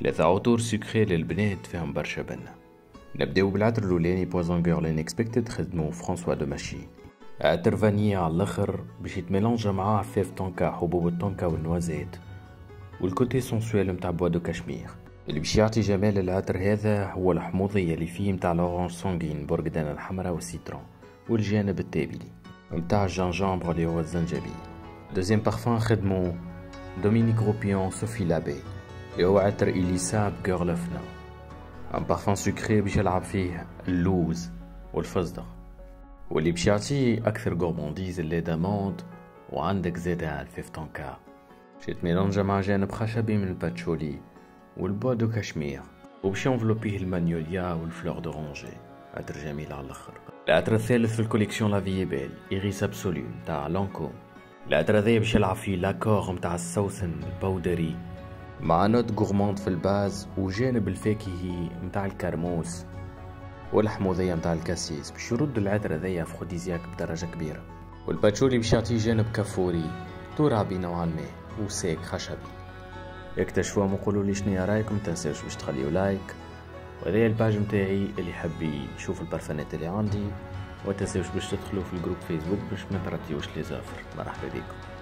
ثلاثة عطور سكري للبنات فيهم برشا بنة نبداو بالعطر الأولاني Poison Girl Unexpected خدمو François Demachy عطر vanillé على الآخر باش يتميلونجا معاه la fève tonka حبوب ال tonka وال noisette وال côté sensuel متاع bois de cachemire اللي باش يعطي جمال العطر هذا هو الحموضية اللي فيه متاع l'orange sanguine بورغدان الحمراء وال citron والجانب التابلي متاع ال gingembre اللي هو الزنجبيل deuxième parfum خدمو Dominique Ropion Sophie Labbé اللي هو عطر Elie Saab Girl of Now un parfum سكري باش يلعب فيه اللوز والفصدق واللي باش يعطيه أكثر gourmandise ال lait d'amande وعندك زيادة ال fève tonka جيت mélangée مع جانب خشبي من الباتشولي وال bois de cachemire وباش ينفلوبيه المانيوليا وال fleur d'oranger. عطر جميل على الأخر. العطر الثالث في ال collection La Vie Est Belle Iris Absolu متاع Lancôme العطر هذايا باش يلعب فيه l'accord متاع السوسن ال poudré. مع note gourmande في ال base وجانب الفاكهي متاع الكرموس والحموضية متاع ال cassis باش يرد العطر هذايا aphrodisiaque بدرجة كبيرة. والباتشولي باش يعطيه جانب كافوري ترابي نوعا ما وساك خشبي. اكتشفوا وقولوا لي شنو رايكم تنساوش باش تخليو like. وهذا ال page متاعي اللي يحب يشوف البرفانات اللي عندي وتنساوش باش تدخلوا في ال groupe Facebook باش ما ترتيوش les offres. مرحبا بكم.